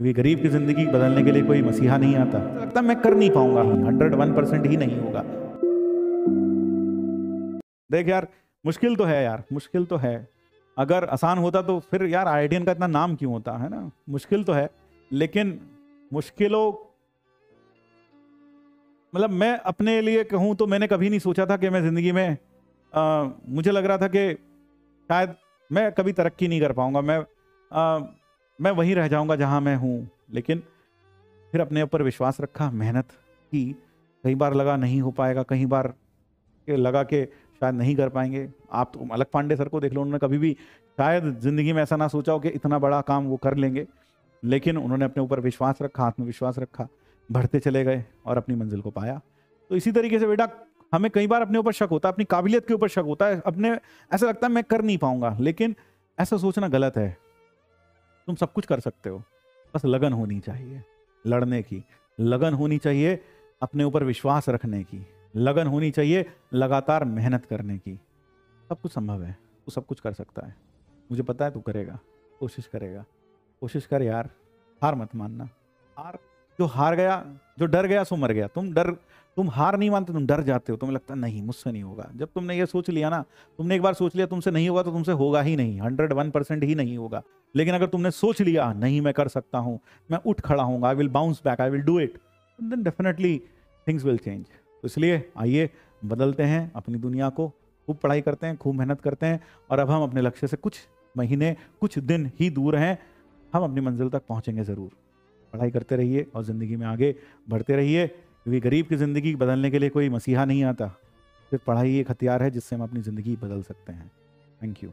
क्योंकि गरीब की ज़िंदगी बदलने के लिए कोई मसीहा नहीं आता। लगता मैं कर नहीं पाऊँगा। हंड्रेड वन परसेंट ही नहीं होगा। देख यार मुश्किल तो है यार मुश्किल तो है। अगर आसान होता तो फिर यार आईआईटीएन का इतना नाम क्यों होता है ना? मुश्किल तो है। लेकिन मुश्किलों मतलब मैं अपने लिए कहूँ तो मैंने कभी नहीं सोचा था कि मैं ज़िंदगी में आ, मुझे लग रहा था कि शायद मैं कभी तरक्की नहीं कर पाऊँगा। मैं आ, मैं वहीं रह जाऊँगा जहाँ मैं हूँ। लेकिन फिर अपने ऊपर विश्वास रखा, मेहनत की। कई बार लगा नहीं हो पाएगा, कई बार लगा के शायद नहीं कर पाएँगे। आप तो अलग पांडे सर को देख लो, उन्होंने कभी भी शायद ज़िंदगी में ऐसा ना सोचा हो कि इतना बड़ा काम वो कर लेंगे। लेकिन उन्होंने अपने ऊपर विश्वास रखा, आत्मविश्वास रखा, बढ़ते चले गए और अपनी मंजिल को पाया। तो इसी तरीके से बेटा, हमें कई बार अपने ऊपर शक होता है, अपनी काबिलियत के ऊपर शक होता है। अपने, ऐसा लगता है मैं कर नहीं पाऊँगा, लेकिन ऐसा सोचना गलत है। तुम सब कुछ कर सकते हो। बस लगन होनी चाहिए, लड़ने की। लगन होनी चाहिए अपने ऊपर विश्वास रखने की। लगन होनी चाहिए लगातार मेहनत करने की। सब कुछ संभव है, तू सब कुछ कर सकता है। मुझे पता है तू करेगा, कोशिश करेगा। कोशिश कर यार, हार मत मानना। हार जो हार गया, जो डर गया सो मर गया। तुम डर, तुम हार नहीं मानते, तुम डर जाते हो। तुम्हें लगता नहीं, मुझसे नहीं होगा। जब तुमने ये सोच लिया ना, तुमने एक बार सोच लिया, तुमसे नहीं होगा तो तुमसे होगा ही नहीं हंड्रेड वन परसेंट ही नहीं होगा। लेकिन अगर तुमने सोच लिया, नहीं, मैं कर सकता हूँ, मैं उठ खड़ा हूँ I will bounce back I will do it then definitely things will change तो इसलिए आइए, बदलते हैं अपनी दुनिया को, खूब पढ़ाई करते हैं, खूब मेहनत करते हैं, और अब हम अपने लक्ष्य से कुछ महीने, कुछ दिन ही दूर हैं हम अपनी मंजिल तक पहुँचेंगे ज़रूर। पढ़ाई करते रहिए और ज़िंदगी में आगे बढ़ते रहिए, क्योंकि गरीब की ज़िंदगी बदलने के लिए कोई मसीहा नहीं आता। सिर्फ़ पढ़ाई एक हथियार है जिससे हम अपनी ज़िंदगी बदल सकते हैं। Thank you